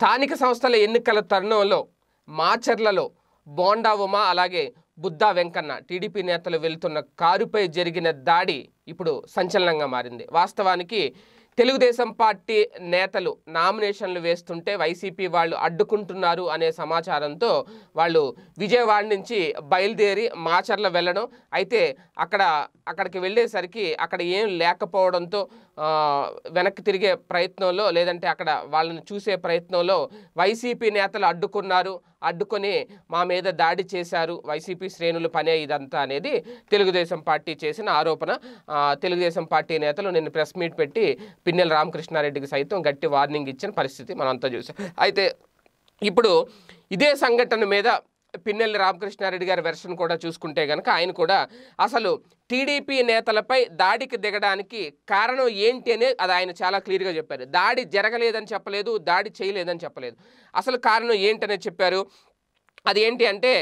స్థానిక సంస్థల ఎన్నికల తరుణంలో మాచర్లలో బోండా ఉమ అలాగే బుద్ధా వెంకన్న టీడీపీ నేతలు వెళ్తున్న కారుపై జరిగిన దాడి ఇప్పుడు సంచలనంగా మారింది. వాస్తవానికి తెలుగుదేశం పార్టీ నేతలు నామినేషన్లు వేస్తుంటే వైసీపీ వాళ్ళు అడ్డుకుంటున్నారు అనే సమాచారంతో వాళ్ళు విజయవాడ నుంచి బయలుదేరి మాచర్ల వెళ్ళడం. అయితే అక్కడ అక్కడికి వెళ్ళేసరికి అక్కడ ఏం లేకపోవడంతో వెనక్కి తిరిగే ప్రయత్నంలో లేదంటే అక్కడ వాళ్ళని చూసే ప్రయత్నంలో వైసీపీ నేతలు అడ్డుకున్నారు అడ్డుకొని మా మీద దాడి చేశారు వైసీపీ శ్రేణులు పనే ఇదంతా అనేది తెలుగుదేశం పార్టీ చేసిన ఆరోపణ. తెలుగుదేశం పార్టీ నేతలు నిన్న ప్రెస్ మీట్ పెట్టి పిన్నెల రామకృష్ణారెడ్డికి సైతం గట్టి వార్నింగ్ ఇచ్చిన పరిస్థితి మనంతా చూసాం. అయితే ఇప్పుడు ఇదే సంఘటన మీద పిన్నెల్లి రామకృష్ణారెడ్డి గారి వెర్షన్ కూడా చూసుకుంటే కనుక ఆయన కూడా అసలు టీడీపీ నేతలపై దాడికి దిగడానికి కారణం ఏంటి అనే అది ఆయన చాలా క్లియర్గా చెప్పారు. దాడి జరగలేదని చెప్పలేదు దాడి చేయలేదని చెప్పలేదు. అసలు కారణం ఏంటనేది చెప్పారు. అది ఏంటి అంటే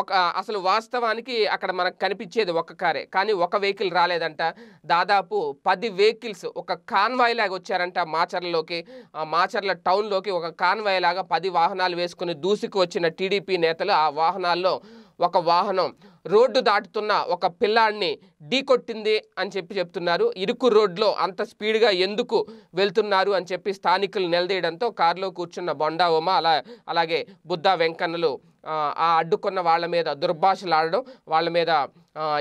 ఒక అసలు వాస్తవానికి అక్కడ మనకు కనిపించేది ఒక కారే. కానీ ఒక వెహికల్ రాలేదంట. దాదాపు పది వెహికల్స్ ఒక కాన్వాయ్ లాగా వచ్చారంట మాచర్లలోకి. ఆ మాచర్ల టౌన్లోకి ఒక కాన్వాయ్ లాగా పది వాహనాలు వేసుకుని దూసుకు వచ్చిన టీడీపీ నేతలు ఆ వాహనాల్లో ఒక వాహనం రోడ్డు దాటుతున్న ఒక పిల్లాడిని ఢీ కొట్టింది అని చెప్పి చెప్తున్నారు. ఇరుకు రోడ్లో అంత స్పీడ్గా ఎందుకు వెళ్తున్నారు అని చెప్పి స్థానికులు నిలదీయడంతో కారులో కూర్చున్న బొండా ఉమ అలా అలాగే బుద్ధా వెంకన్నలు ఆ, అడ్డుకున్న వాళ్ళ మీద దుర్భాషలు ఆడడం వాళ్ళ మీద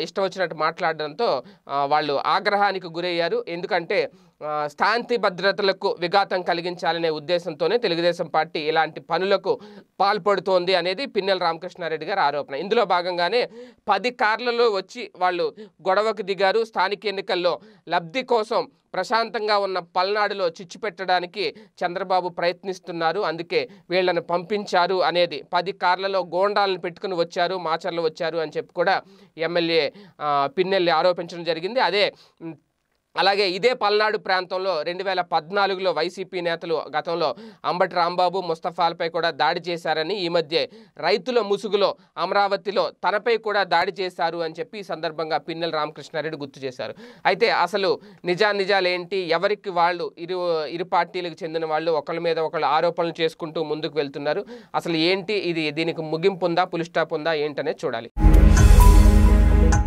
ఇష్టం వచ్చినట్టు మాట్లాడడంతో వాళ్ళు ఆగ్రహానికి గురయ్యారు. ఎందుకంటే శాంతి భద్రతలకు విఘాతం కలిగించాలనే ఉద్దేశంతోనే తెలుగుదేశం పార్టీ ఇలాంటి పనులకు పాల్పడుతోంది అనేది పిన్నెల రామకృష్ణారెడ్డి గారి ఆరోపణ. ఇందులో భాగంగానే పది కార్లలో వచ్చి వాళ్ళు గొడవకు దిగారు. స్థానిక ఎన్నికల్లో లబ్ధి కోసం ప్రశాంతంగా ఉన్న పల్నాడులో చిచ్చు పెట్టడానికి చంద్రబాబు ప్రయత్నిస్తున్నారు. అందుకే వీళ్ళను పంపించారు అనేది. పది కార్లలో గోండాలను పెట్టుకుని వచ్చారు మాచర్లు వచ్చారు అని చెప్పి కూడా ఎమ్మెల్యే పిన్నెల్లి ఆరోపించడం జరిగింది. అదే అలాగే ఇదే పల్నాడు ప్రాంతంలో రెండు వేల పద్నాలుగులో వైసీపీ నేతలు గతంలో అంబటి రాంబాబు ముస్తఫాలపై కూడా దాడి చేశారని ఈ మధ్య రైతుల ముసుగులో అమరావతిలో తనపై కూడా దాడి చేశారు అని చెప్పి ఈ సందర్భంగా పిన్నెల రామకృష్ణారెడ్డి గుర్తు చేశారు. అయితే అసలు నిజా నిజాలు ఏంటి ఎవరికి వాళ్ళు ఇరు ఇరు పార్టీలకు చెందిన వాళ్ళు ఒకళ్ళ మీద ఒకళ్ళు ఆరోపణలు చేసుకుంటూ ముందుకు వెళ్తున్నారు. అసలు ఏంటి? ఇది దీనికి ముగింపు ఉందా? పులిస్టాప్ ఉందా? ఏంటనేది చూడాలి.